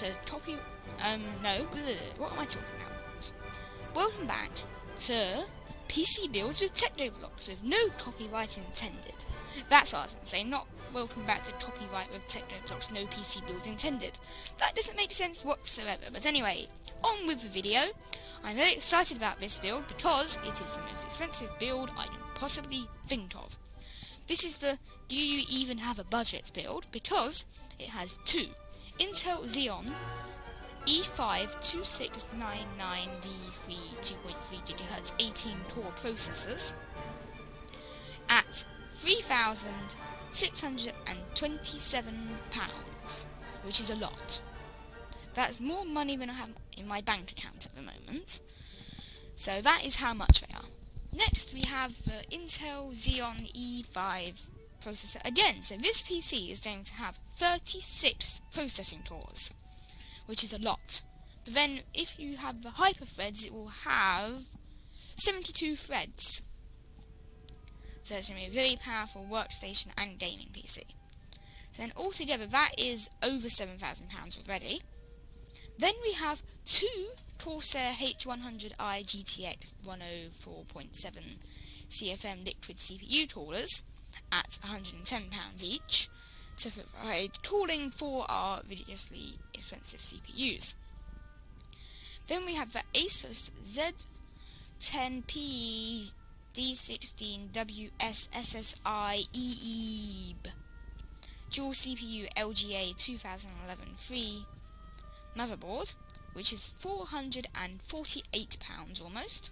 to Toppy. Um, no, what am I talking about? Welcome back to PC builds with TechGoBlocks with no copyright intended. That's what I was going to say, not welcome back to copyright with TechGoBlocks, no PC builds intended. That doesn't make sense whatsoever. But anyway, on with the video. I'm very excited about this build because it is the most expensive build I can possibly think of. This is the do you even have a budget build because it has two Intel Xeon E5-2699V3 2.3 GHz 18 core processors at £3,627, which is a lot. That's more money than I have in my bank account at the moment. So that is how much they are. Next we have the Intel Xeon E5 processor again. So this PC is going to have 36 processing cores, which is a lot. But then if you have the hyper threads, it will have 72 threads. So it's going to be a very powerful workstation and gaming PC. Then altogether that is over £7,000 already. Then we have two Corsair H100i GTX 104.7 CFM liquid CPU coolers at £110 each to provide cooling for our ridiculously expensive CPUs. Then we have the Asus Z10P D16WS SSI EEB dual CPU LGA 2011 3 motherboard, which is £448 almost.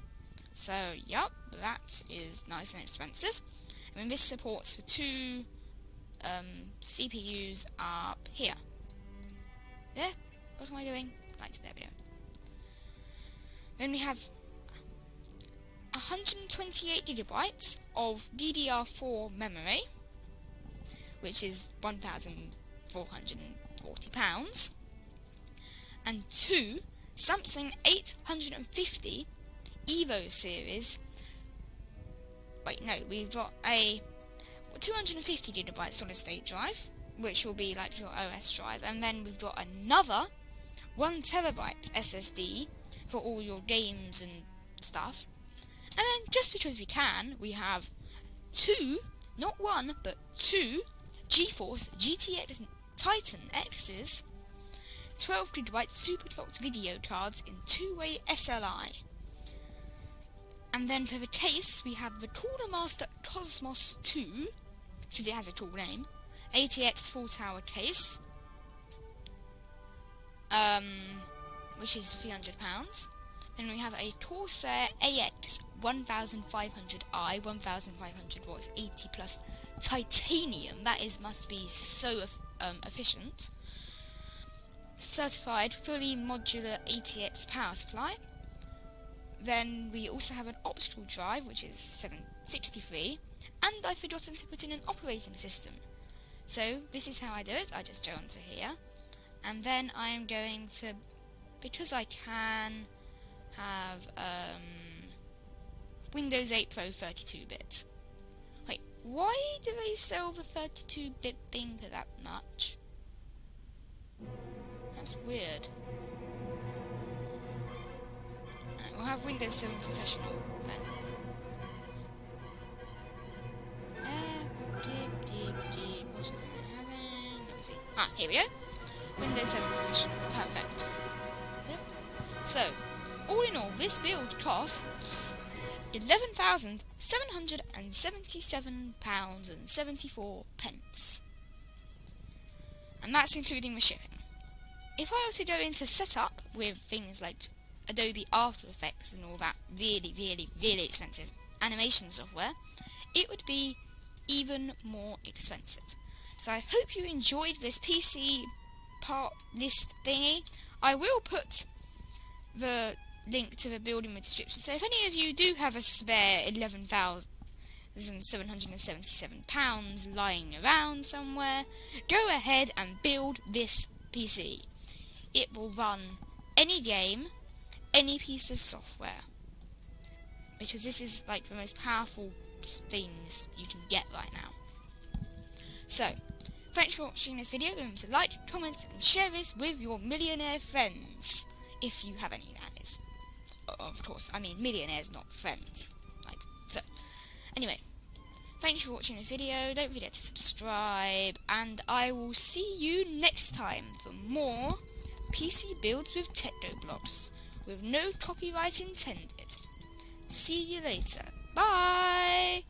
So, yep, that is nice and expensive. I mean, this supports the two um, CPUs up here. There? What am I doing? Right, there we go. Then we have 128 gigabytes of DDR4 memory, which is 1,440 pounds, and two Samsung 850 Evo series. Wait, no, we've got a 250 gigabyte solid state drive, which will be like your OS drive, and then we've got another one terabyte SSD for all your games and stuff. And then, just because we can, we have two, not one, but two GeForce GTX Titan X's 12 gigabyte super clocked video cards in two-way SLI. And then for the case, we have the Cooler Master Cosmos 2, because it has a cool name, ATX full tower case, um, which is £300. Then we have a Corsair AX 1500i, 1500 watts, 80 plus titanium. That is must be so um, efficient certified fully modular ATX power supply. Then we also have an optical drive, which is 763, and I've forgotten to put in an operating system. So this is how I do it. I just go onto here, and then I am going to, because I can have um, Windows 8 Pro 32-bit. Wait, why do they sell the 32-bit thing for that much? That's weird. Windows 7 Professional. Uh, deep, deep, deep. Let me see. Ah, here we go. Windows 7 Professional. Perfect. Yep. So, all in all, this build costs eleven thousand seven hundred and seventy-seven pounds and seventy-four pence, and that's including the shipping if I to go into setup with things like Adobe After Effects and all that really, really, really expensive animation software, it would be even more expensive. So I hope you enjoyed this PC part list thingy. I will put the link to the building with description. So if any of you do have a spare eleven thousand seven hundred and seventy-seven pounds lying around somewhere, go ahead and build this PC it will run any game, any piece of software. Because this is like the most powerful things you can get right now. So, thanks for watching this video. Remember to like, comment, and share this with your millionaire friends. If you have any, that is. Of course, I mean millionaires, not friends. Right, so, anyway. Thanks for watching this video, don't forget to subscribe, and I will see you next time for more PC builds with TechGoBlocks, with no copyright intended. See you later. Bye!